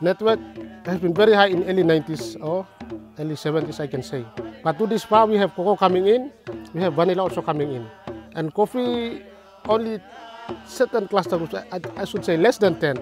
network has been very high in early 90s or early 70s, I can say. But to this far, we have cocoa coming in, we have vanilla also coming in. And coffee, only certain clusters, I, I should say less than 10.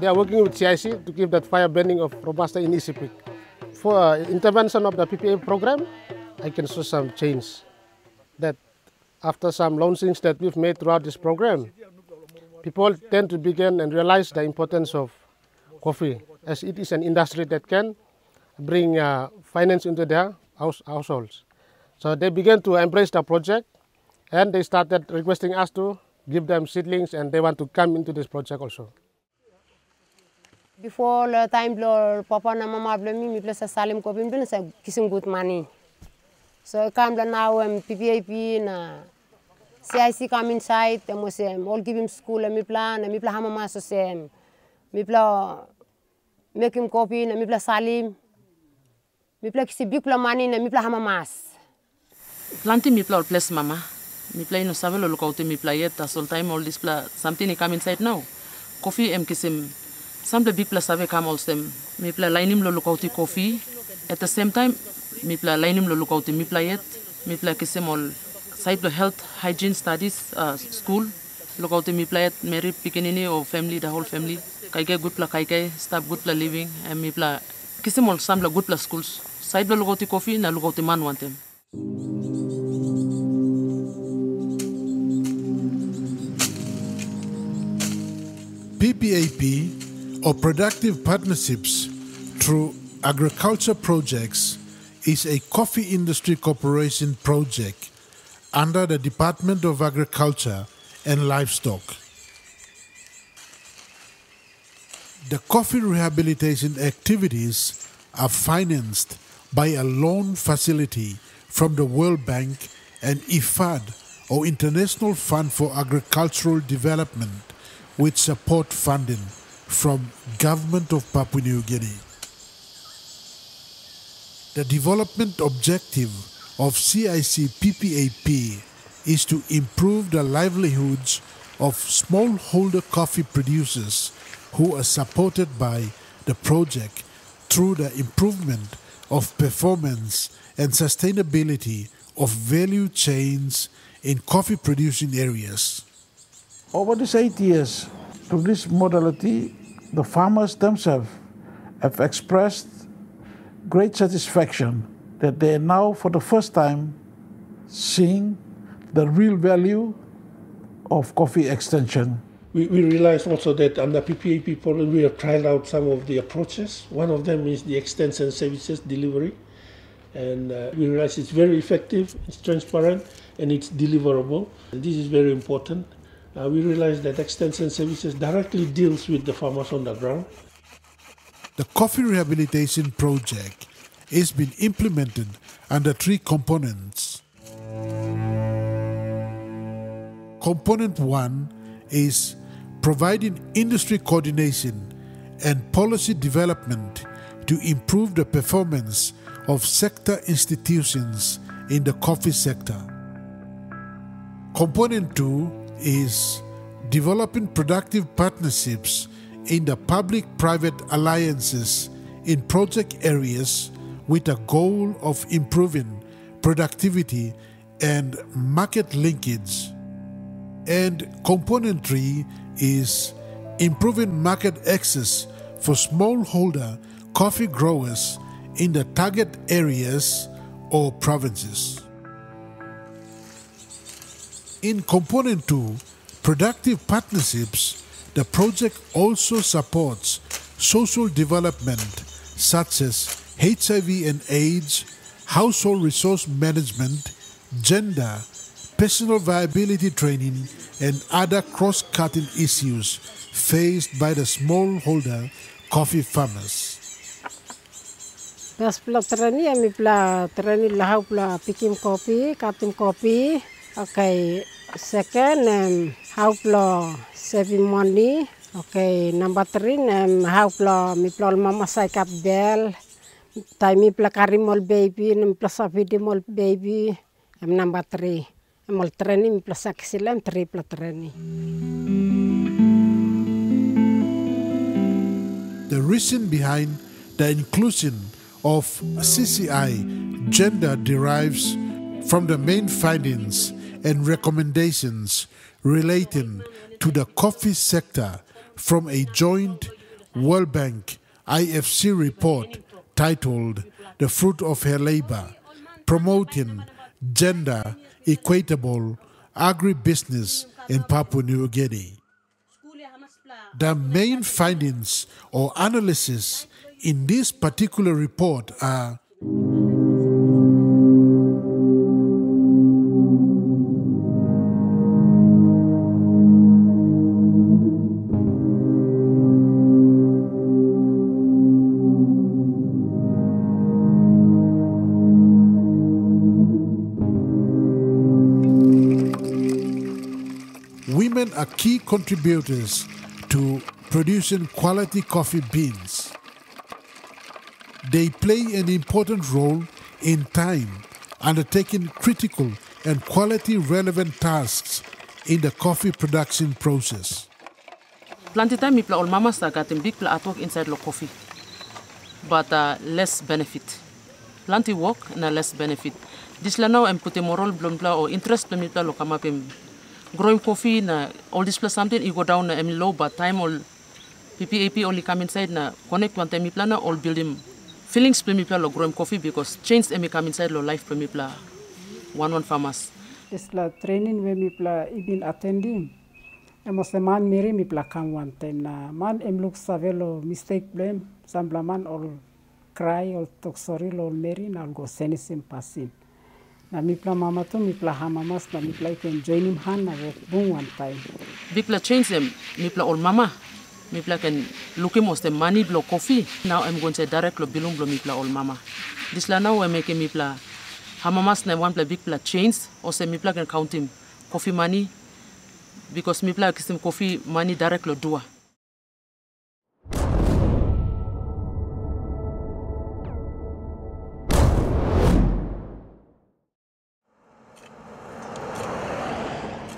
They are working with CIC to keep that fire burning of Robusta in Peak. For uh, intervention of the PPA program, I can show some change. That after some launchings that we've made throughout this program, people tend to begin and realize the importance of coffee as it is an industry that can bring uh, finance into their house, households. So they began to embrace the project and they started requesting us to give them seedlings and they want to come into this project also. Before the time papa na mama blo mi mi plus salim ko bim sa kising good money. So come the now um, PPAP na CIC come inside and say all give him school and mi plan and mi plan hama maso sem. Mi plan make him copy na mi plan salim. Mi plan kisi big plan money na mi plan hama mas. Planti mi pla place mama. Mi pla no sabe lo lokauti mi pla yet as all time all this pla something come inside now. Coffee em kisim sample big pla sabe come all sem. Mi pla lainim lo lokauti coffee. At the same time mi pla lainim lo lokauti mi pla yet. Mi pla kisim all side lo health hygiene studies uh, school. Lokauti mi pla yet married pikinini or family the whole family. Good kai stop good pla living and mi pla kisim all sample good pla schools. Coffee na man wantem. PPAP, or Productive Partnerships through Agriculture Projects, is a coffee industry corporation project under the Department of Agriculture and Livestock. The coffee rehabilitation activities are financed by a loan facility from the World Bank and IFAD, or International Fund for Agricultural Development, with support funding from Government of Papua New Guinea. The development objective of CIC PPAP is to improve the livelihoods of smallholder coffee producers who are supported by the project through the improvement of performance and sustainability of value chains in coffee producing areas. Over these eight years, through this modality, the farmers themselves have expressed great satisfaction that they are now, for the first time, seeing the real value of coffee extension. We, we realized also that under PPA program we have tried out some of the approaches. One of them is the extension services delivery. And uh, we realize it's very effective, it's transparent, and it's deliverable. And this is very important. Uh, we realize that extension services directly deals with the farmers on the ground. The coffee rehabilitation project is being implemented under three components. Component one is providing industry coordination and policy development to improve the performance of sector institutions in the coffee sector. Component two is developing productive partnerships in the public private alliances in project areas with a goal of improving productivity and market linkage. And component three is improving market access for smallholder coffee growers in the target areas or provinces. In component 2, productive partnerships, the project also supports social development such as HIV and AIDS, household resource management, gender, personal viability training, and other cross cutting issues faced by the smallholder coffee farmers. First pula training mi pula training lahau pula picking kopi, cutting kopi. Okay, second um, how pula saving money. Okay, number three um, how pula mi pula mama sai kap bel. Tai mi pula kari mol baby, mi pula savidi mol baby. Um, number three. Mi pula saksilam three pula. The reason behind the inclusion of CCI gender derives from the main findings and recommendations relating to the coffee sector from a joint World Bank IFC report titled The Fruit of Her Labor, promoting gender equitable agribusiness in Papua New Guinea. The main findings or analysis in this particular report are women are key contributors to producing quality coffee beans. They play an important role in time undertaking critical and quality relevant tasks in the coffee production process. Plenty time mi pla all mama sta got big pla at work inside lo coffee. But uh, less benefit. Plenty work na less benefit. This la now I'm putting moral blom pla or interest pla mi pla lo kama pem growing coffee na all this place something you go down na em low but time all PPAP only come inside na connect one time mi pla na all build him feelings pla mi pla lo growing coffee because change emi come inside lo life pla mi pla one one farmers. This la training where mi pla ibin attending. Emos the man miri mi pla kam one time na man em look savelo mistake blame sambla man all cry all talk sorry lo meri na all go senisim pasin. Na mi pla mama tu mi pla hamamas na mi pla iken join him han na work boom one time. Pla change them mi all mama. Mi pla can look him os the money blow coffee. Now I'm going to direct lo bilung blow mi all mama. This la now we make mi pla hamamas na one pla big pla change or say mi pla can count him coffee money because mi pla kisim coffee money direct lo dua.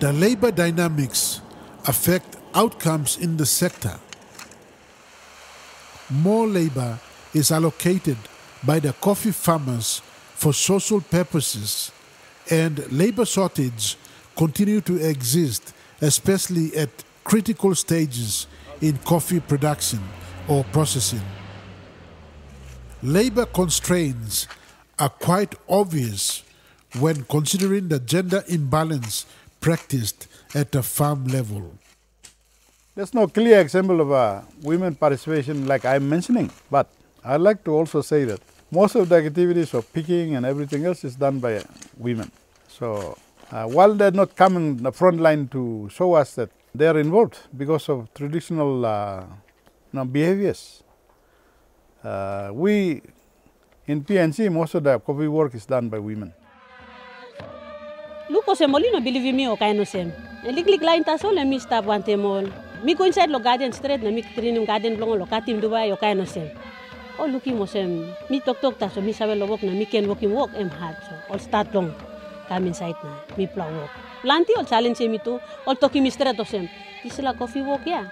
The labor dynamics affect outcomes in the sector. More labor is allocated by the coffee farmers for social purposes, and labor shortage continue to exist, especially at critical stages in coffee production or processing. Labor constraints are quite obvious when considering the gender imbalance practiced at the farm level. There's no clear example of uh, women participation like I'm mentioning, but I'd like to also say that most of the activities of picking and everything else is done by women. So uh, while they're not coming the front line to show us that they are involved because of traditional uh, you know, behaviors, uh, we in PNG most of the coffee work is done by women. Luko se molino believe me o kaino sem. Lik lik lain ta so le mi stop temol. Mi go inside lo garden straight na mi trinim garden blong lo katim dubai o kaino sem. O luki mo sem. Mi tok tok sabe lo work na mi ken work him em hard so. All start long. Come inside na plow work. Planti ol challenge tu ol toki mi straight o sem. Kisila coffee work ya.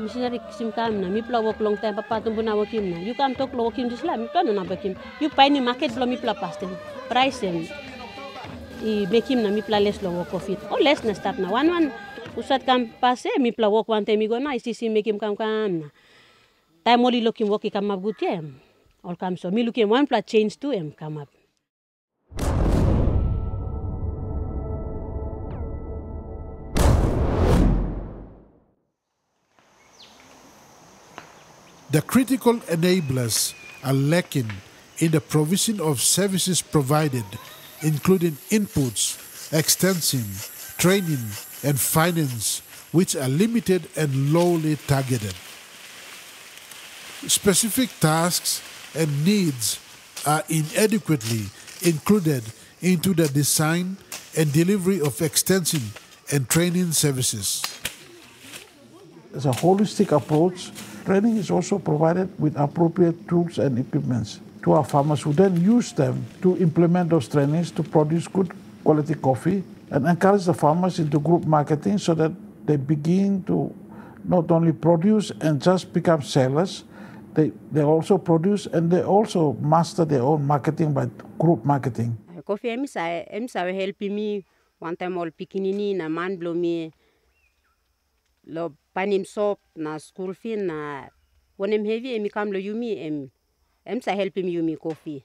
Missionary sim kam na mi plow work long time papa tumbu na work him na. You come talk lo work him disla mi plow na him. You pay ni market blo mi pastel. Price em i na les lo woko fit. O les na na wan wan usat kam pase go na isisi mekim kam kam na. Tai moli woki kam kam so mi wan pla change tu em kam. The critical enablers are lacking in the provision of services provided including inputs, extension, training, and finance, which are limited and lowly targeted. Specific tasks and needs are inadequately included into the design and delivery of extension and training services. As a holistic approach, training is also provided with appropriate tools and equipments to our farmers who then use them to implement those trainings to produce good quality coffee and encourage the farmers into group marketing so that they begin to not only produce and just become sellers, they, they also produce and they also master their own marketing by group marketing. Coffee emi sa emi sa help me one time all pikinini na man blow me lo panim soap na school fee na wonem heavy emi kam lo yumi em em sa help me yumi kofi.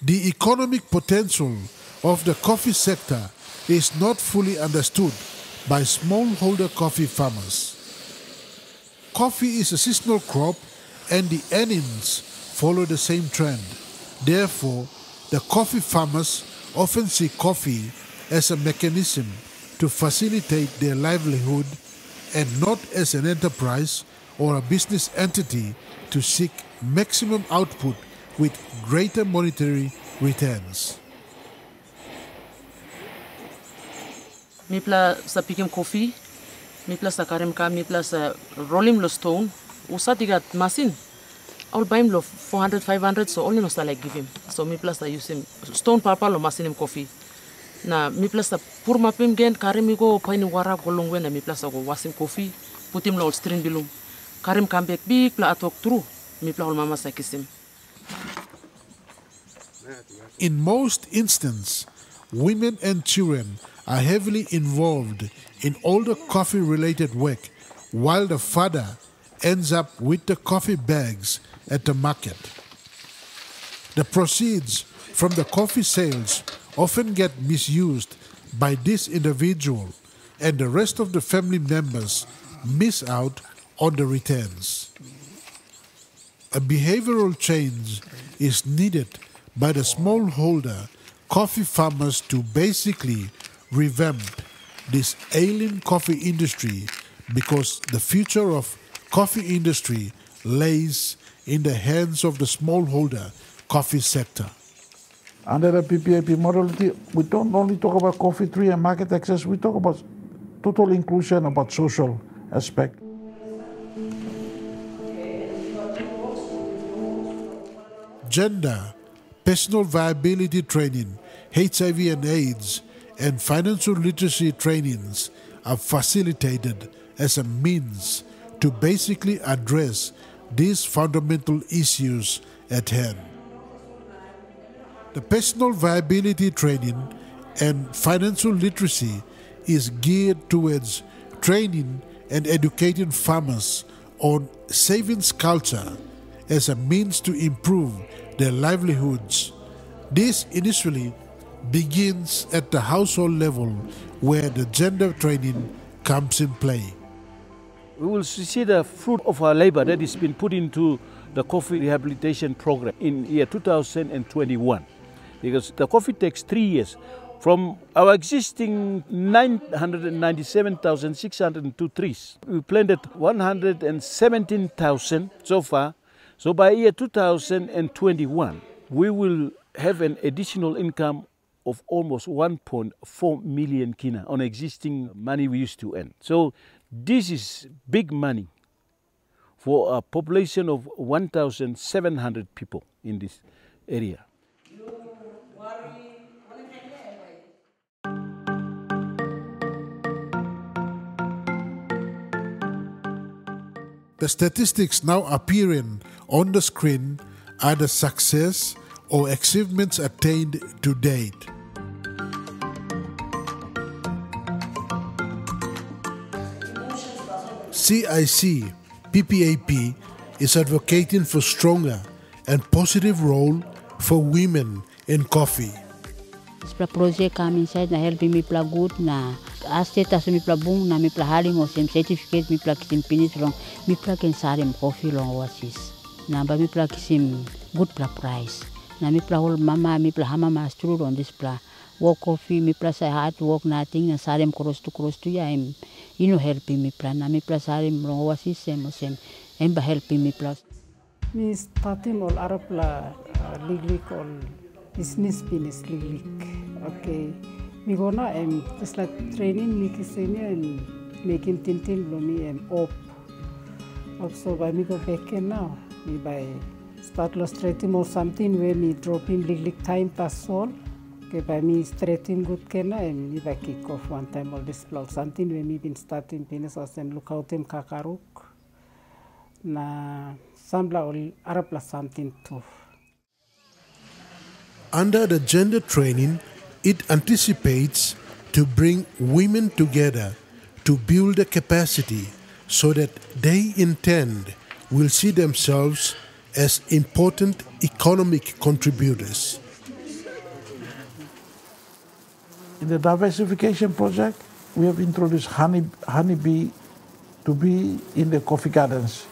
The economic potential of the coffee sector is not fully understood by smallholder coffee farmers. Coffee is a seasonal crop and the earnings follow the same trend. Therefore, the coffee farmers often see coffee as a mechanism to facilitate their livelihood and not as an enterprise or a business entity to seek maximum output with greater monetary returns. Mi pla sa pikim kofi, mi pla sa karem ka, mi pla sa lo stone, usa tiga masin. I'll buy him lo 400, 500, so only no sa like give him. So mi pla sa use him stone papa lo masin him kofi. Na mi pla sa pur mapim gen karem mi go paini wara golong na mi pla sa go wasim kofi, put him lo old string bilum. Karem come back big pla atok true, mi pla ol mama sa kisim. In most instances, women and children are heavily involved in all the coffee related work, while the father ends up with the coffee bags at the market. The proceeds from the coffee sales often get misused by this individual, and the rest of the family members miss out on the returns. A behavioral change is needed by the smallholder coffee farmers to basically revamp this ailing coffee industry because the future of coffee industry lays in the hands of the smallholder coffee sector. Under the PPAP model, we don't only talk about coffee tree and market access, we talk about total inclusion, about social aspect. Gender, personal viability training, HIV and AIDS, and financial literacy trainings are facilitated as a means to basically address these fundamental issues at hand. The personal viability training and financial literacy is geared towards training and educating farmers on savings culture as a means to improve their livelihoods. This initially begins at the household level where the gender training comes in play. We will see the fruit of our labor that has been put into the coffee rehabilitation program in year 2021 because the coffee takes three years from our existing 997,602 trees. We planted 117,000 so far. So by year 2021, we will have an additional income of almost 1.4 million kina on existing money we used to earn. So this is big money for a population of 1,700 people in this area. The statistics now appearing on the screen are the success or achievements attained to date. CIC PPAP is advocating for stronger and positive role for women in coffee. Spra proje kami inside na help mi pla good na asset mi pla bung na mi pla haling o sem certificate mi pla kisim finish long mi pla ken sarem coffee long oasis. Na ba mi pla kisim good pla price. Na mi pla hol mama mi pla hama mastru on this pla work coffee mi pla sa hard work nothing na sarem cross to cross to ya em ino helping mi pla na mi pla sarem rongo wasi sem sem em ba helping mi pla Mi starting all Arab la uh, liglik all business business liglik. Okay. Mi gona em just like training mi kiseni em making tintin lo mi em op. Also by mi go back now. Mi by start lo straighting or something where mi dropping liglik time tas all. Okay, by me straighting good kena mi by kick off one time all this something mi been starting sem look out em kakaruk. Na sambla something. Under the gender training, it anticipates to bring women together to build a capacity so that they intend will see themselves as important economic contributors. In the diversification project, we have introduced honey, honeybee to be in the coffee gardens.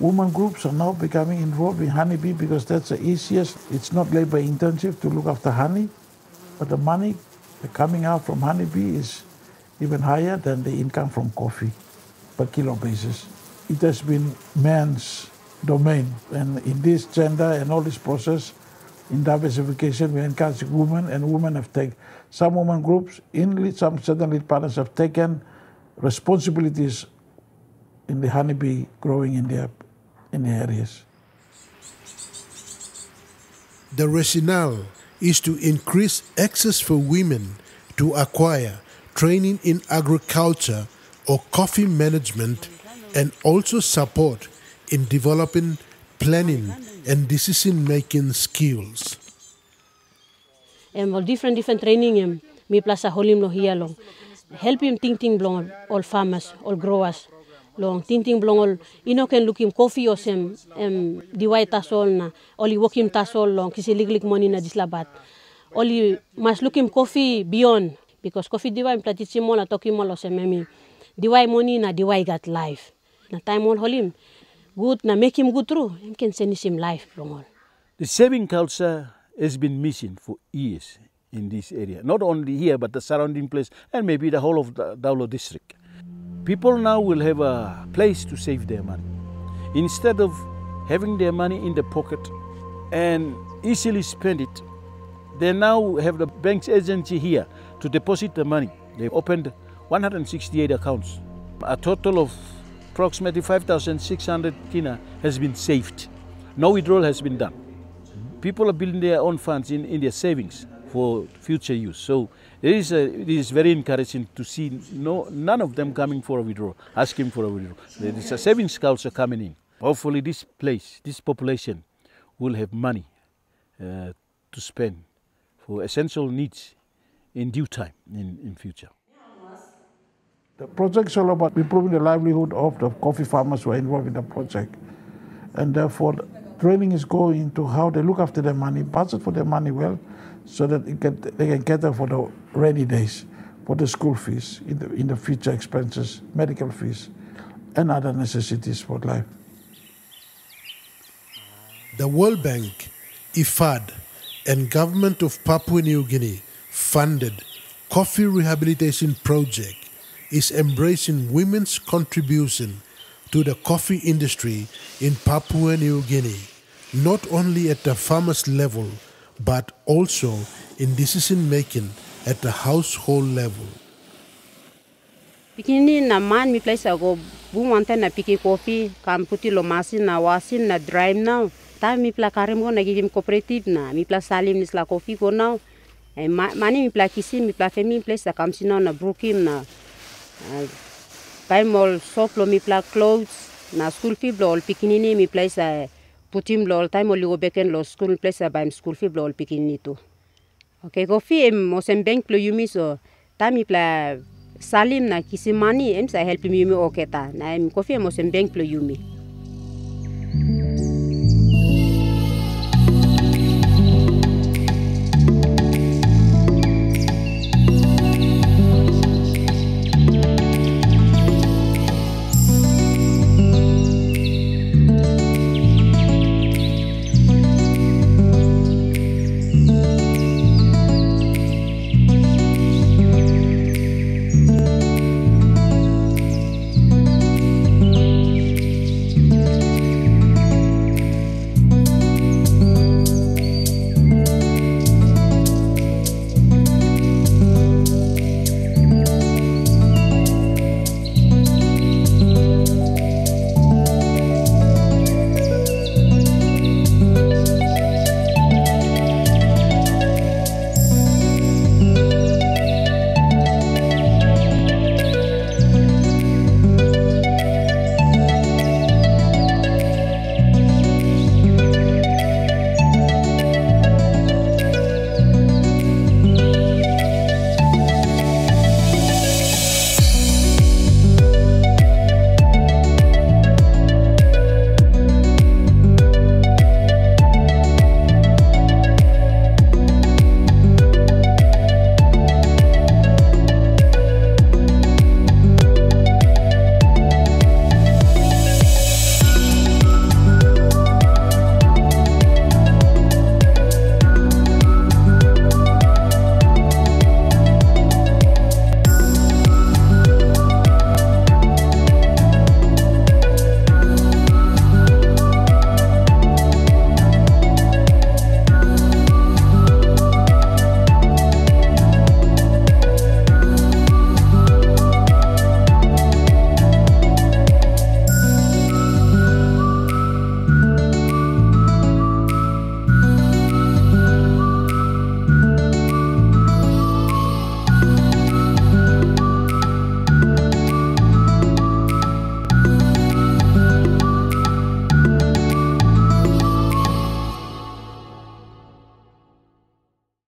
Women groups are now becoming involved in honeybee because that's the easiest. It's not labor intensive to look after honey, but the money coming out from honeybee is even higher than the income from coffee per kilo basis. It has been man's domain, and in this gender and all this process, in diversification, we encourage women, and women have taken some women groups in some certain lead partners have taken responsibilities in the honeybee growing in their in the areas. The rationale is to increase access for women to acquire training in agriculture or coffee management and also support in developing planning and decision making skills. em all different different training em mi plaza holim lo hia long help him ting ting blong all farmers all growers. Long ting ting blong all ino ken lukim coffee o sem em um, diwai tasol na oli wokim tasol long kisi liglik money na dislabat oli mas lukim coffee beyond because coffee diwai platitsi mo na toki mo lo sem emi diwai money na diwai got life. Na time all holim good na make him good through him can send him life blong all The saving culture has been missing for years in this area, not only here but the surrounding place and maybe the whole of the Daulo district. People now will have a place to save their money. Instead of having their money in the pocket and easily spend it, they now have the bank's agency here to deposit the money. They've opened 168 accounts. A total of approximately 5,600 kina has been saved. No withdrawal has been done people are building their own funds in, in their savings for future use. So it is, a, it is very encouraging to see no, none of them coming for a withdrawal, asking for a withdrawal. There is a savings culture coming in. Hopefully this place, this population will have money uh, to spend for essential needs in due time in, in future. The project is all about improving the livelihood of the coffee farmers who are involved in the project. And therefore, training is going into how they look after their money, budget for their money well, so that can, they can cater for the rainy days, for the school fees, in the, in the future expenses, medical fees, and other necessities for life. The World Bank, IFAD, and government of Papua New Guinea funded coffee rehabilitation project is embracing women's contribution to the coffee industry in Papua New Guinea, not only at the farmers level, but also in decision making at the household level. Pikini na man mi place go bu wante na piki kopi kam puti lo masin na wasin na drive now. Ta mi pla karim go na gigim cooperative na mi pla salim nis la kopi go now. Eh, e mani mi pla kisi mi pla femi place kam sino na brukim na uh, time all shop lo mi pla clothes na school fee blo all pikinini mi place putim lo all time all go beken lo school place baim school fee blo all pikinini tu. Okay, kopi em mosem bank lo yumi so ta mi pla salim na kisi mani em sa help mi yumi oketa na em kofi em mosem bank lo yumi.